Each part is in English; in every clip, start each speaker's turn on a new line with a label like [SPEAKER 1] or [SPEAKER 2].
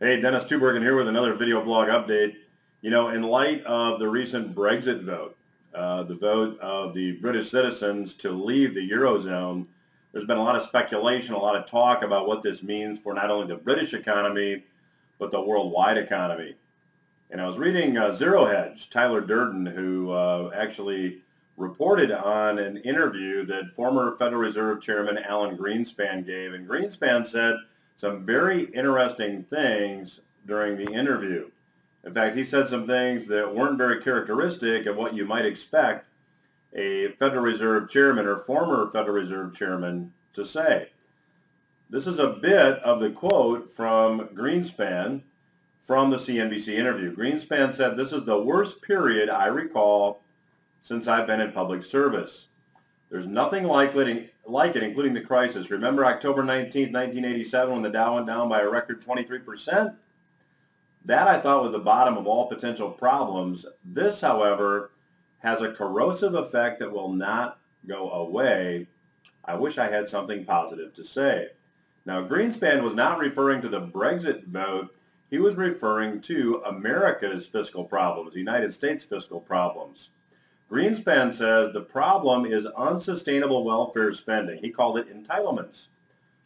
[SPEAKER 1] Hey, Dennis Tubbergen here with another video blog update. You know, in light of the recent Brexit vote, uh, the vote of the British citizens to leave the Eurozone, there's been a lot of speculation, a lot of talk about what this means for not only the British economy, but the worldwide economy. And I was reading uh, Zero Hedge, Tyler Durden, who uh, actually reported on an interview that former Federal Reserve Chairman Alan Greenspan gave. And Greenspan said, some very interesting things during the interview. In fact, he said some things that weren't very characteristic of what you might expect a Federal Reserve chairman or former Federal Reserve chairman to say. This is a bit of the quote from Greenspan from the CNBC interview. Greenspan said, this is the worst period I recall since I've been in public service. There's nothing like it, like it, including the crisis. Remember October 19, 1987, when the Dow went down by a record 23%? That I thought was the bottom of all potential problems. This, however, has a corrosive effect that will not go away. I wish I had something positive to say. Now, Greenspan was not referring to the Brexit vote. He was referring to America's fiscal problems, United States fiscal problems. Greenspan says the problem is unsustainable welfare spending. He called it entitlements,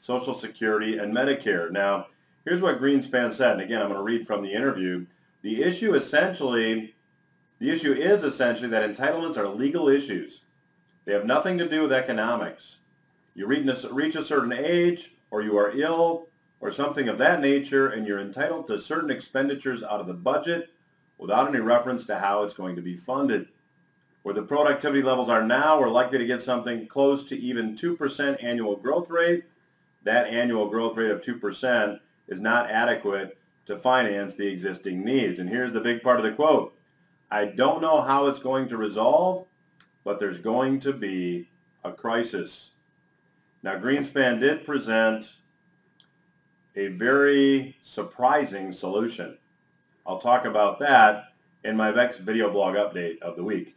[SPEAKER 1] Social Security and Medicare. Now, here's what Greenspan said, and again, I'm going to read from the interview. The issue essentially, the issue is essentially that entitlements are legal issues. They have nothing to do with economics. You reach a certain age, or you are ill, or something of that nature, and you're entitled to certain expenditures out of the budget without any reference to how it's going to be funded. Where the productivity levels are now, we're likely to get something close to even 2% annual growth rate. That annual growth rate of 2% is not adequate to finance the existing needs. And here's the big part of the quote. I don't know how it's going to resolve, but there's going to be a crisis. Now, Greenspan did present a very surprising solution. I'll talk about that in my next video blog update of the week.